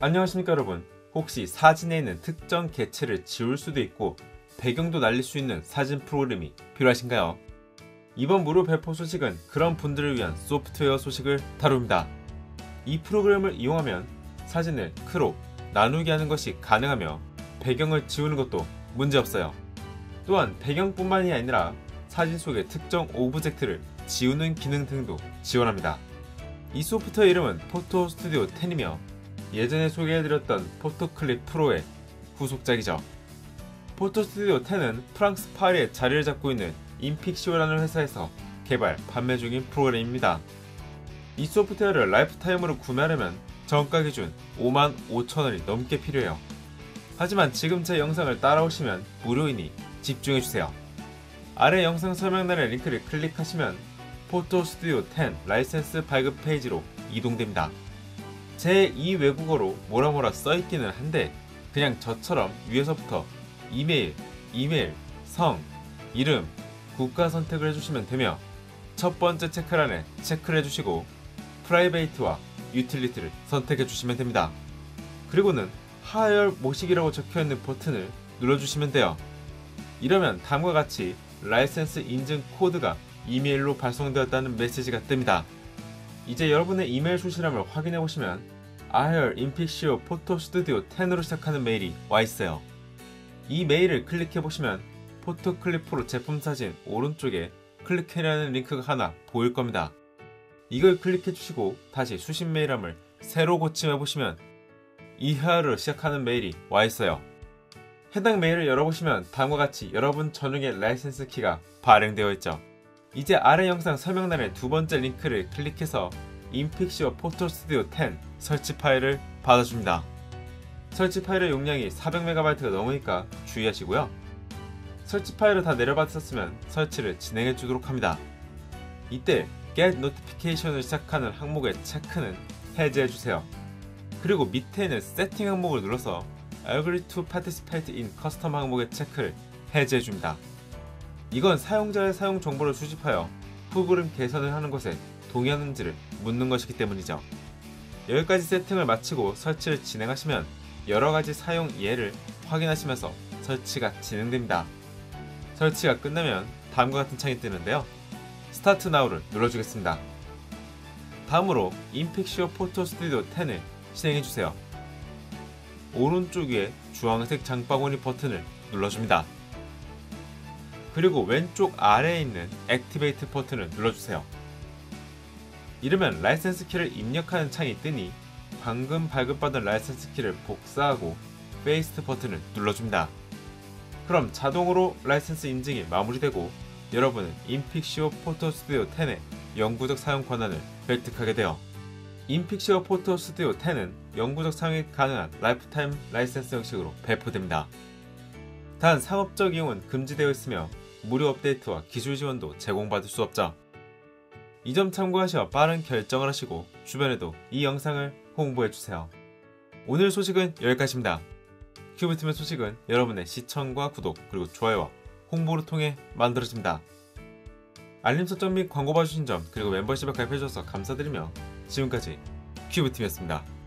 안녕하십니까 여러분 혹시 사진에 있는 특정 개체를 지울 수도 있고 배경도 날릴 수 있는 사진 프로그램이 필요하신가요? 이번 무료 배포 소식은 그런 분들을 위한 소프트웨어 소식을 다룹니다. 이 프로그램을 이용하면 사진을 crop, 나누기 하는 것이 가능하며 배경을 지우는 것도 문제없어요. 또한 배경뿐만이 아니라 사진 속의 특정 object를 지우는 기능 등도 지원합니다. 이 소프트웨어 이름은 Photo Studio 10이며 예전에 소개해드렸던 PhotoClip Pro의 후속작이죠. Photo Studio 10은 프랑스 파리에 자리를 잡고 있는 inPixio라는 회사에서 개발, 판매 중인 프로그램입니다. 이 소프트웨어를 lifetime으로 구매하려면 정가 기준 5만 5천원이 넘게 필요해요. 하지만 지금 제 영상을 따라오시면 무료이니 집중해주세요. 아래 영상 설명란의 링크를 클릭하시면 Photo Studio 10 라이센스 발급 페이지로 이동됩니다. 제2 외국어로 뭐라 뭐라 써있기는 한데 그냥 저처럼 위에서부터 이메일, 이메일, 성, 이름, 국가 선택을 해주시면 되며 첫 번째 체크란에 체크를 해주시고 private와 utility를 선택해 주시면 됩니다. 그리고는 하열 모식이라고 적혀있는 버튼을 눌러주시면 돼요. 이러면 다음과 같이 라이센스 인증 코드가 이메일로 발송되었다는 메시지가 뜹니다. 이제 여러분의 이메일 수신함을 확인해 보시면 Ihr inPixio Photo Studio 10으로 시작하는 메일이 와 있어요. 이 메일을 클릭해 보시면 PhotoClip Pro 제품 사진 오른쪽에 클릭해라는 링크가 하나 보일 겁니다. 이걸 클릭해 주시고 다시 수신 메일함을 새로 고침해 보시면 Ihr로 시작하는 메일이 와 있어요. 해당 메일을 열어보시면 다음과 같이 여러분 전용의 라이센스 키가 발행되어 있죠. 이제 아래 영상 설명란의 두 번째 링크를 클릭해서 inPixio Photo Studio 10 설치 파일을 받아줍니다. 설치 파일의 용량이 400MB가 넘으니까 주의하시고요. 설치 파일을 다 내려받았으면 설치를 진행해 주도록 합니다. 이때 Get Notification을 시작하는 항목의 체크는 해제해 주세요. 그리고 밑에 있는 세팅 항목을 눌러서 Agree to Participate in Custom 항목의 체크를 해제해 줍니다. 이건 사용자의 사용 정보를 수집하여 프로그램 개선을 하는 것에 동의하는지를 묻는 것이기 때문이죠. 여기까지 세팅을 마치고 설치를 진행하시면 여러가지 사용 예를 확인하시면서 설치가 진행됩니다. 설치가 끝나면 다음과 같은 창이 뜨는데요. Start Now를 눌러주겠습니다. 다음으로 inPixio Photo Studio 10을 실행해주세요. 오른쪽 위에 주황색 장바구니 버튼을 눌러줍니다. 그리고 왼쪽 아래에 있는 Activate 버튼을 눌러주세요. 이러면 라이센스 키를 입력하는 창이 뜨니 방금 발급받은 라이센스 키를 복사하고 Paste 버튼을 눌러줍니다. 그럼 자동으로 라이센스 인증이 마무리되고 여러분은 inPixio Photo Studio 10의 영구적 사용 권한을 획득하게 되어 inPixio Photo Studio 10은 영구적 사용이 가능한 lifetime 라이센스 형식으로 배포됩니다. 단 상업적 이용은 금지되어 있으며 무료 업데이트와 기술 지원도 제공받을 수 없죠. 이점 참고하셔 빠른 결정을 하시고 주변에도 이 영상을 홍보해주세요. 오늘 소식은 여기까지입니다. 큐브팀의 소식은 여러분의 시청과 구독 그리고 좋아요와 홍보를 통해 만들어집니다. 알림 설정 및 광고 봐주신 점 그리고 멤버십에 가입해주셔서 감사드리며 지금까지 큐브팀이었습니다.